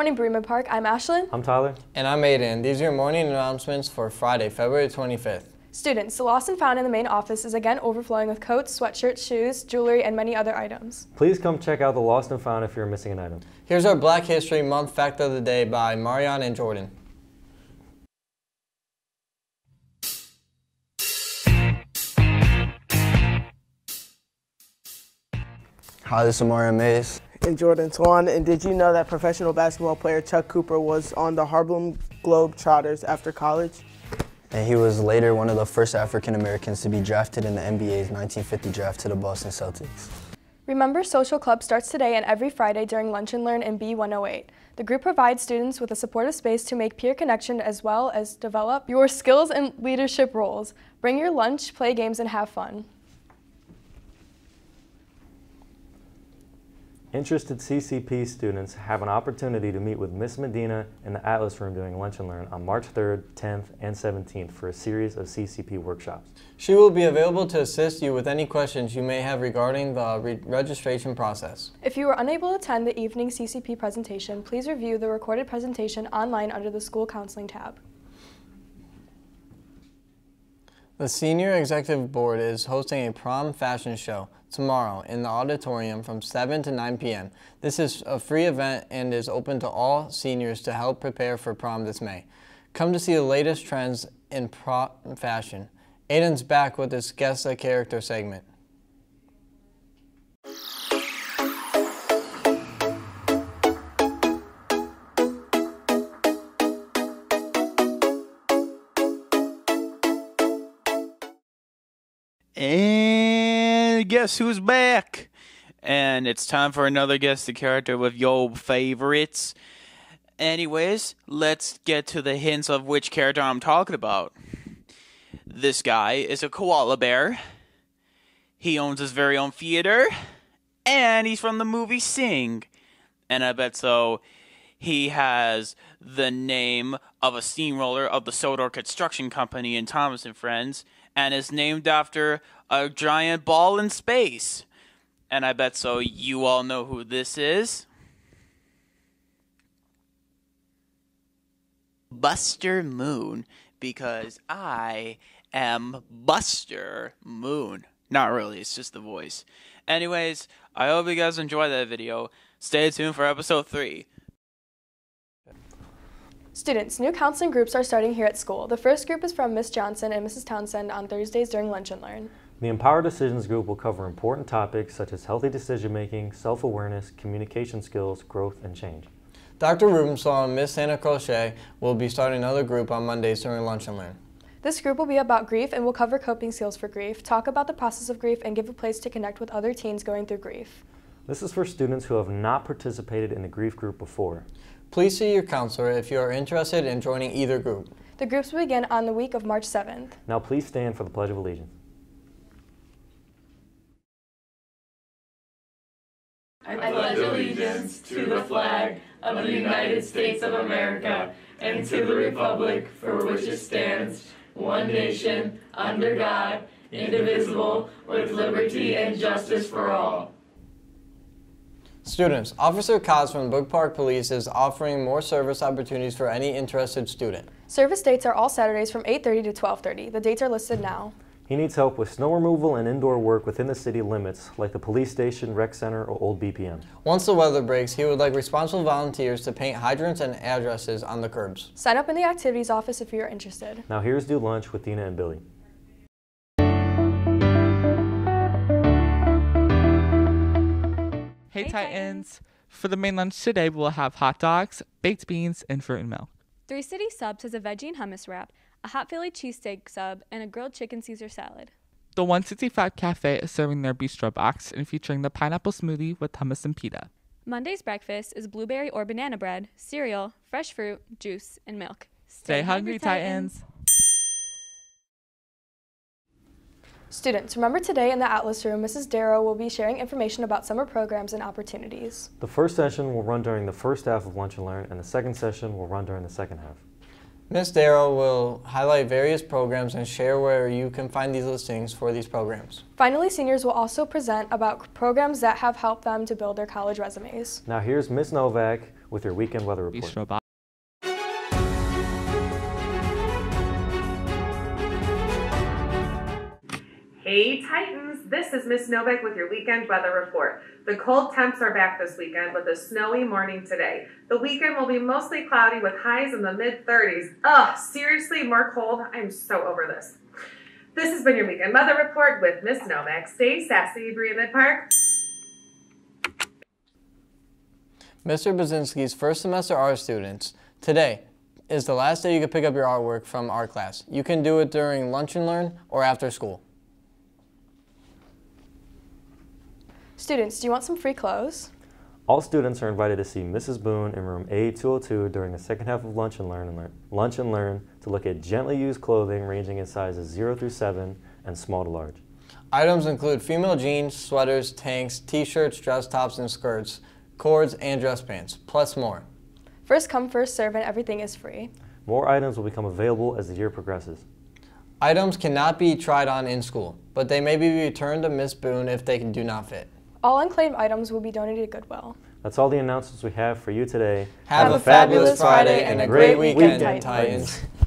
Good morning, Berea Midpark. I'm Ashlyn. I'm Tyler. And I'm Aiden. These are your morning announcements for Friday, February 25th. Students, the lost and found in the main office is again overflowing with coats, sweatshirts, shoes, jewelry, and many other items. Please come check out the lost and found if you're missing an item. Here's our Black History Month fact of the day by Marion and Jordan. Hi, this is Mario Mays. And Jordan Swan. And did you know that professional basketball player Chuck Cooper was on the Harlem Globetrotters after college? And he was later one of the first African Americans to be drafted in the NBA's 1950 draft to the Boston Celtics. Remember, Social Club starts today and every Friday during Lunch and Learn in B108. The group provides students with a supportive space to make peer connection as well as develop your skills and leadership roles. Bring your lunch, play games, and have fun. Interested CCP students have an opportunity to meet with Miss Medina in the Atlas Room during Lunch and Learn on March 3rd, 10th, and 17th for a series of CCP workshops. She will be available to assist you with any questions you may have regarding the re registration process. If you were unable to attend the evening CCP presentation, please review the recorded presentation online under the School Counseling tab. The Senior Executive Board is hosting a prom fashion show tomorrow in the auditorium from 7 to 9 p.m. This is a free event and is open to all seniors to help prepare for prom this May. Come to see the latest trends in prom fashion. Aiden's back with his Guess a Character segment. And guess who's back? And it's time for another guess the character with your favorites. Anyways, let's get to the hints of which character I'm talking about. This guy is a koala bear. He owns his very own theater. And he's from the movie Sing. And I bet so he has the name of a steamroller of the Sodor Construction Company in Thomas and Friends and is named after a giant ball in space. And I bet so you all know who this is. Buster Moon, because I am Buster Moon. Not really, it's just the voice. Anyways, I hope you guys enjoy that video. Stay tuned for episode 3. Students, new counseling groups are starting here at school. The first group is from Miss Johnson and Mrs. Townsend on Thursdays during Lunch and Learn. The Empower Decisions group will cover important topics such as healthy decision making, self awareness, communication skills, growth, and change. Dr. Rubensaw and Miss Santa Crochet will be starting another group on Mondays during Lunch and Learn. This group will be about grief and will cover coping skills for grief, talk about the process of grief, and give a place to connect with other teens going through grief. This is for students who have not participated in the grief group before. Please see your counselor if you are interested in joining either group. The groups will begin on the week of March 7th. Now please stand for the Pledge of Allegiance. I pledge allegiance to the flag of the United States of America and to the republic for which it stands, one nation, under God, indivisible, with liberty and justice for all. Students, Officer Kaz from Brook Park Police is offering more service opportunities for any interested student. Service dates are all Saturdays from 8:30 to 12:30. The dates are listed now. He needs help with snow removal and indoor work within the city limits, like the police station, rec center, or old BPM. Once the weather breaks, he would like responsible volunteers to paint hydrants and addresses on the curbs. Sign up in the activities office if you are interested. Now here's Do Lunch with Dina and Billy. Hey, Titans! For the main lunch today, we'll have hot dogs, baked beans, and fruit and milk. Three City Subs has a veggie and hummus wrap, a hot Philly cheesesteak sub, and a grilled chicken Caesar salad. The 165 Cafe is serving their bistro box and featuring the pineapple smoothie with hummus and pita. Monday's breakfast is blueberry or banana bread, cereal, fresh fruit, juice, and milk. Stay, hungry, Titans. Students, remember today in the Atlas Room, Mrs. Darrow will be sharing information about summer programs and opportunities. The first session will run during the first half of Lunch and Learn, and the second session will run during the second half. Ms. Darrow will highlight various programs and share where you can find these listings for these programs. Finally, seniors will also present about programs that have helped them to build their college resumes. Now here's Ms. Novak with your weekend weather report. Hey Titans, this is Miss Novak with your weekend weather report. The cold temps are back this weekend with a snowy morning today. The weekend will be mostly cloudy with highs in the mid 30s. Ugh, seriously, more cold? I'm so over this. This has been your weekend weather report with Miss Novak. Stay sassy, Berea Midpark. Mr. Bazinski's first semester art students, today is the last day you can pick up your artwork from art class. You can do it during lunch and learn or after school. Students, do you want some free clothes? All students are invited to see Mrs. Boone in room A202 during the second half of Lunch and Learn, and learn, Lunch and Learn to look at gently used clothing ranging in sizes 0 through 7 and small to large. Items include female jeans, sweaters, tanks, t-shirts, dress tops and skirts, cords, and dress pants, plus more. First come, first serve, and everything is free. More items will become available as the year progresses. Items cannot be tried on in school, but they may be returned to Miss Boone if they do not fit. All unclaimed items will be donated to Goodwill. That's all the announcements we have for you today. Have, Have a, a fabulous fabulous Friday Friday and and a a great great weekend, weekend, Titans.